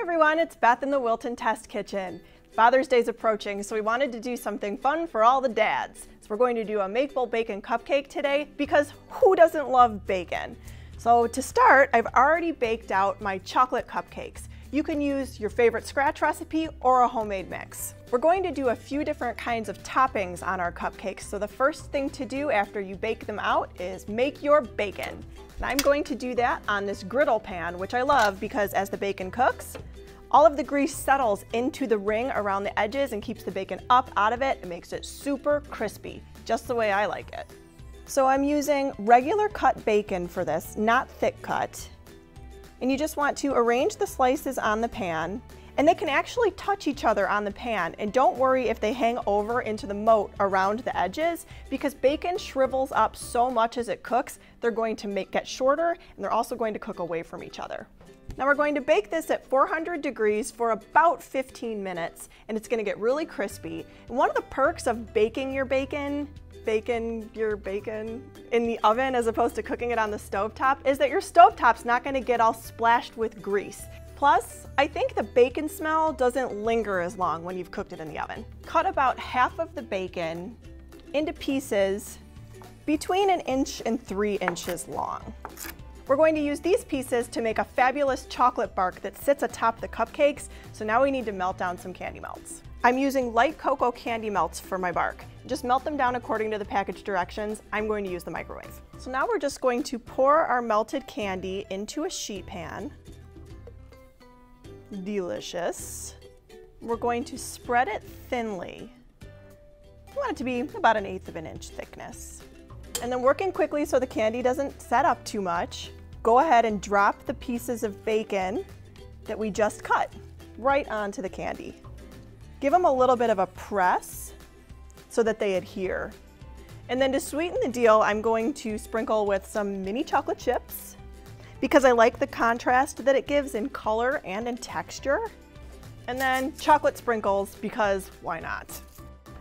everyone, it's Beth in the Wilton Test Kitchen. Father's Day is approaching, so we wanted to do something fun for all the dads. So we're going to do a maple bacon cupcake today because who doesn't love bacon? So to start, I've already baked out my chocolate cupcakes. You can use your favorite scratch recipe or a homemade mix. We're going to do a few different kinds of toppings on our cupcakes. So the first thing to do after you bake them out is make your bacon. And I'm going to do that on this griddle pan, which I love because as the bacon cooks, all of the grease settles into the ring around the edges and keeps the bacon up out of it. It makes it super crispy, just the way I like it. So I'm using regular cut bacon for this, not thick cut. And you just want to arrange the slices on the pan and they can actually touch each other on the pan. And don't worry if they hang over into the moat around the edges because bacon shrivels up so much as it cooks, they're going to make get shorter and they're also going to cook away from each other. Now we're going to bake this at 400 degrees for about 15 minutes and it's gonna get really crispy. And one of the perks of baking your bacon bacon your bacon in the oven as opposed to cooking it on the stove top is that your stove top's not gonna get all splashed with grease. Plus, I think the bacon smell doesn't linger as long when you've cooked it in the oven. Cut about half of the bacon into pieces between an inch and three inches long. We're going to use these pieces to make a fabulous chocolate bark that sits atop the cupcakes, so now we need to melt down some candy melts. I'm using light cocoa candy melts for my bark. Just melt them down according to the package directions. I'm going to use the microwave. So now we're just going to pour our melted candy into a sheet pan. Delicious. We're going to spread it thinly. I want it to be about an eighth of an inch thickness. And then working quickly so the candy doesn't set up too much, go ahead and drop the pieces of bacon that we just cut right onto the candy. Give them a little bit of a press so that they adhere. And then to sweeten the deal, I'm going to sprinkle with some mini chocolate chips because I like the contrast that it gives in color and in texture. And then chocolate sprinkles because why not?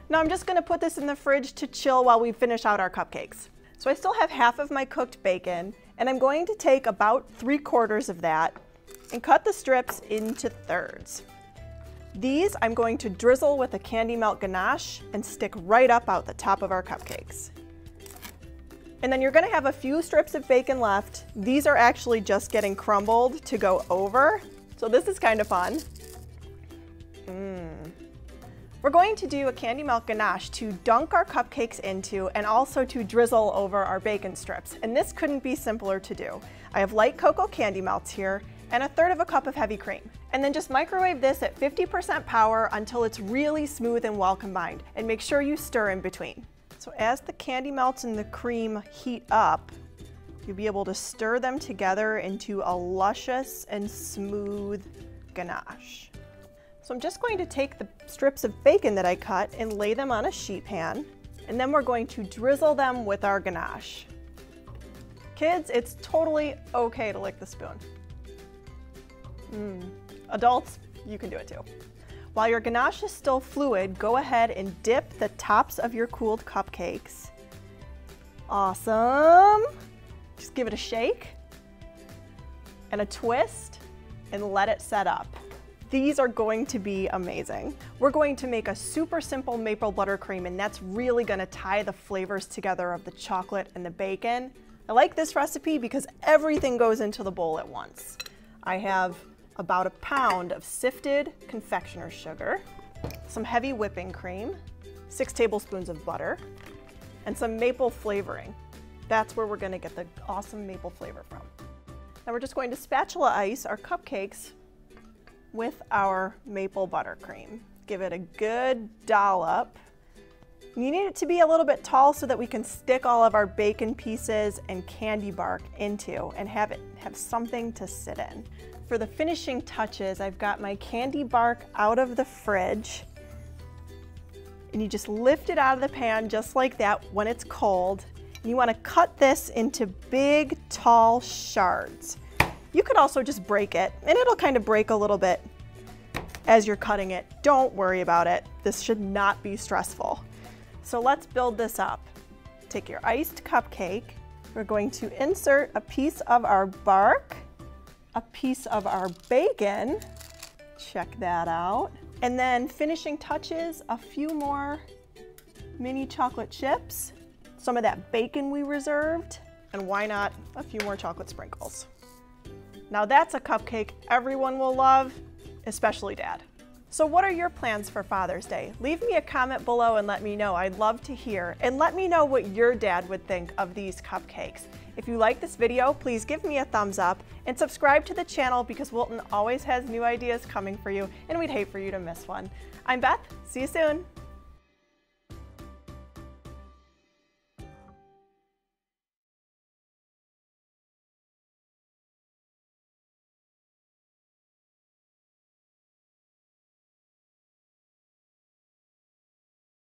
Now I'm just gonna put this in the fridge to chill while we finish out our cupcakes. So I still have half of my cooked bacon and I'm going to take about three quarters of that and cut the strips into thirds. These I'm going to drizzle with a candy melt ganache and stick right up out the top of our cupcakes. And then you're gonna have a few strips of bacon left. These are actually just getting crumbled to go over. So this is kind of fun. Mmm. We're going to do a candy melt ganache to dunk our cupcakes into and also to drizzle over our bacon strips. And this couldn't be simpler to do. I have light cocoa candy melts here and a third of a cup of heavy cream. And then just microwave this at 50% power until it's really smooth and well combined. And make sure you stir in between. So as the candy melts and the cream heat up, you'll be able to stir them together into a luscious and smooth ganache. So I'm just going to take the strips of bacon that I cut and lay them on a sheet pan. And then we're going to drizzle them with our ganache. Kids, it's totally okay to lick the spoon. Mm. Adults, you can do it too. While your ganache is still fluid, go ahead and dip the tops of your cooled cupcakes. Awesome. Just give it a shake and a twist and let it set up. These are going to be amazing. We're going to make a super simple maple buttercream and that's really gonna tie the flavors together of the chocolate and the bacon. I like this recipe because everything goes into the bowl at once. I have about a pound of sifted confectioner's sugar, some heavy whipping cream, six tablespoons of butter, and some maple flavoring. That's where we're gonna get the awesome maple flavor from. Now we're just going to spatula ice our cupcakes with our maple buttercream. Give it a good dollop. You need it to be a little bit tall so that we can stick all of our bacon pieces and candy bark into and have it have something to sit in. For the finishing touches, I've got my candy bark out of the fridge. And you just lift it out of the pan just like that when it's cold. And you wanna cut this into big, tall shards. You could also just break it, and it'll kind of break a little bit as you're cutting it. Don't worry about it. This should not be stressful. So let's build this up. Take your iced cupcake. We're going to insert a piece of our bark a piece of our bacon check that out. And then finishing touches, a few more mini chocolate chips, some of that bacon we reserved, and why not a few more chocolate sprinkles. Now that's a cupcake everyone will love, especially dad. So what are your plans for Father's Day? Leave me a comment below and let me know. I'd love to hear. And let me know what your dad would think of these cupcakes. If you like this video, please give me a thumbs up and subscribe to the channel because Wilton always has new ideas coming for you and we'd hate for you to miss one. I'm Beth, see you soon.